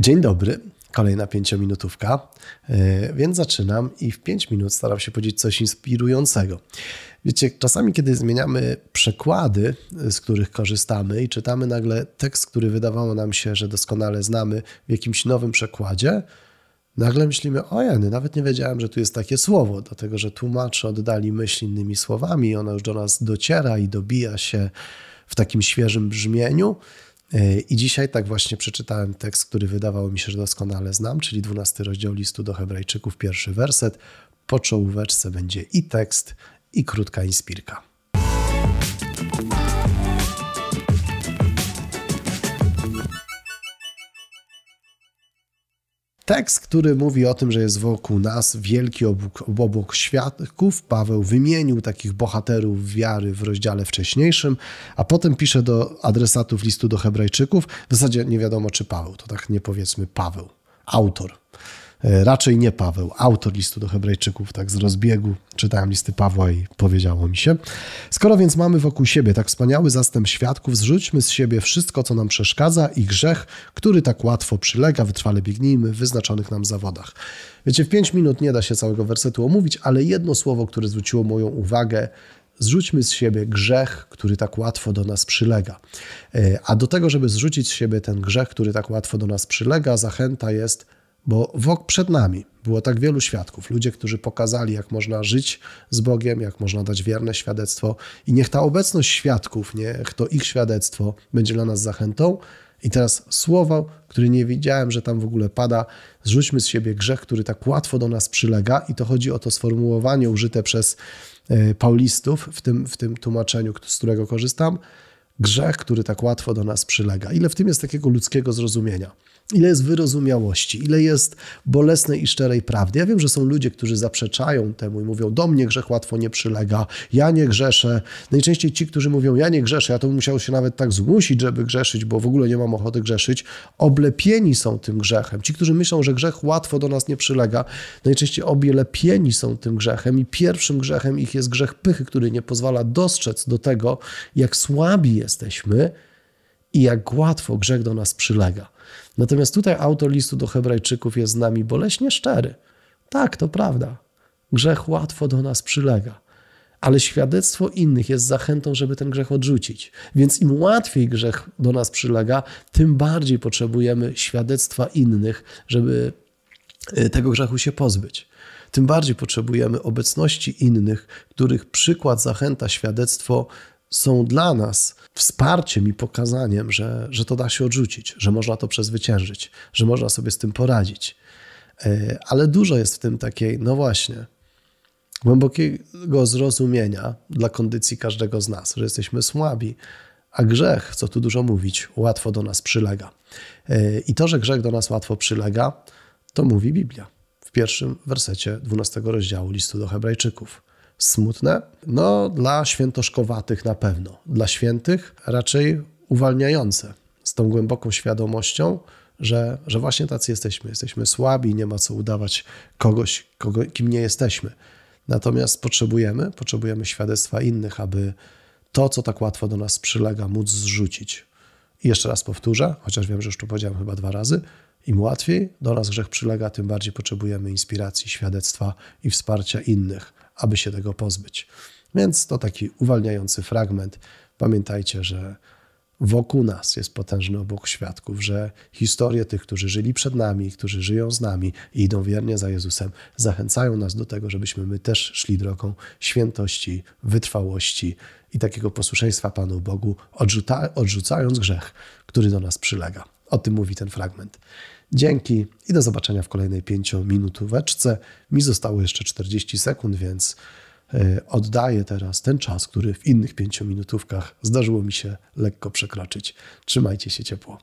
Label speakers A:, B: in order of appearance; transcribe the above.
A: Dzień dobry, kolejna pięciominutówka, e, więc zaczynam i w pięć minut staram się powiedzieć coś inspirującego. Wiecie, czasami kiedy zmieniamy przekłady, z których korzystamy i czytamy nagle tekst, który wydawało nam się, że doskonale znamy w jakimś nowym przekładzie, nagle myślimy, o jeny, nawet nie wiedziałem, że tu jest takie słowo, dlatego że tłumacze oddali myśl innymi słowami, ona już do nas dociera i dobija się w takim świeżym brzmieniu. I dzisiaj tak właśnie przeczytałem tekst, który wydawało mi się, że doskonale znam, czyli 12 rozdział listu do Hebrajczyków, pierwszy werset. Po czołóweczce będzie i tekst, i krótka inspirka. Tekst, który mówi o tym, że jest wokół nas wielki obłok, obłok świadków. Paweł wymienił takich bohaterów wiary w rozdziale wcześniejszym, a potem pisze do adresatów listu do Hebrajczyków. W zasadzie nie wiadomo, czy Paweł, to tak nie powiedzmy Paweł, autor raczej nie Paweł, autor listu do Hebrajczyków, tak z rozbiegu czytałem listy Pawła i powiedziało mi się. Skoro więc mamy wokół siebie tak wspaniały zastęp świadków, zrzućmy z siebie wszystko, co nam przeszkadza i grzech, który tak łatwo przylega, wytrwale biegnijmy w wyznaczonych nam zawodach. Wiecie, w pięć minut nie da się całego wersetu omówić, ale jedno słowo, które zwróciło moją uwagę, zrzućmy z siebie grzech, który tak łatwo do nas przylega. E, a do tego, żeby zrzucić z siebie ten grzech, który tak łatwo do nas przylega, zachęta jest bo wok przed nami. Było tak wielu świadków, ludzie, którzy pokazali, jak można żyć z Bogiem, jak można dać wierne świadectwo, i niech ta obecność świadków, niech to ich świadectwo będzie dla nas zachętą. I teraz słowo, które nie wiedziałem, że tam w ogóle pada, zrzućmy z siebie grzech, który tak łatwo do nas przylega, i to chodzi o to sformułowanie użyte przez e, Paulistów w tym, w tym tłumaczeniu, z którego korzystam. Grzech, który tak łatwo do nas przylega. Ile w tym jest takiego ludzkiego zrozumienia? ile jest wyrozumiałości, ile jest bolesnej i szczerej prawdy. Ja wiem, że są ludzie, którzy zaprzeczają temu i mówią, do mnie grzech łatwo nie przylega, ja nie grzeszę. Najczęściej ci, którzy mówią, ja nie grzeszę, ja to musiał się nawet tak zmusić, żeby grzeszyć, bo w ogóle nie mam ochoty grzeszyć, oblepieni są tym grzechem. Ci, którzy myślą, że grzech łatwo do nas nie przylega, najczęściej oblepieni są tym grzechem i pierwszym grzechem ich jest grzech pychy, który nie pozwala dostrzec do tego, jak słabi jesteśmy i jak łatwo grzech do nas przylega. Natomiast tutaj autor listu do Hebrajczyków jest z nami boleśnie szczery. Tak, to prawda. Grzech łatwo do nas przylega, ale świadectwo innych jest zachętą, żeby ten grzech odrzucić. Więc im łatwiej grzech do nas przylega, tym bardziej potrzebujemy świadectwa innych, żeby e, tego grzechu się pozbyć. Tym bardziej potrzebujemy obecności innych, których przykład, zachęta, świadectwo są dla nas wsparciem i pokazaniem, że, że to da się odrzucić, że można to przezwyciężyć, że można sobie z tym poradzić. E, ale dużo jest w tym takiej, no właśnie, głębokiego zrozumienia dla kondycji każdego z nas, że jesteśmy słabi, a grzech, co tu dużo mówić, łatwo do nas przylega. E, I to, że grzech do nas łatwo przylega, to mówi Biblia w pierwszym wersecie 12 rozdziału listu do Hebrajczyków smutne? No, dla świętoszkowatych na pewno. Dla świętych raczej uwalniające, z tą głęboką świadomością, że, że właśnie tacy jesteśmy. Jesteśmy słabi, nie ma co udawać kogoś, kogo, kim nie jesteśmy. Natomiast potrzebujemy, potrzebujemy świadectwa innych, aby to, co tak łatwo do nas przylega, móc zrzucić. I jeszcze raz powtórzę, chociaż wiem, że już tu powiedziałem chyba dwa razy, im łatwiej do nas grzech przylega, tym bardziej potrzebujemy inspiracji, świadectwa i wsparcia innych, aby się tego pozbyć. Więc to taki uwalniający fragment. Pamiętajcie, że wokół nas jest potężny obok świadków, że historie tych, którzy żyli przed nami, którzy żyją z nami i idą wiernie za Jezusem, zachęcają nas do tego, żebyśmy my też szli drogą świętości, wytrwałości i takiego posłuszeństwa Panu Bogu, odrzuca, odrzucając grzech, który do nas przylega. O tym mówi ten fragment. Dzięki i do zobaczenia w kolejnej pięciominutóweczce. Mi zostało jeszcze 40 sekund, więc e, oddaję teraz ten czas, który w innych pięciominutówkach zdarzyło mi się lekko przekroczyć. Trzymajcie się ciepło.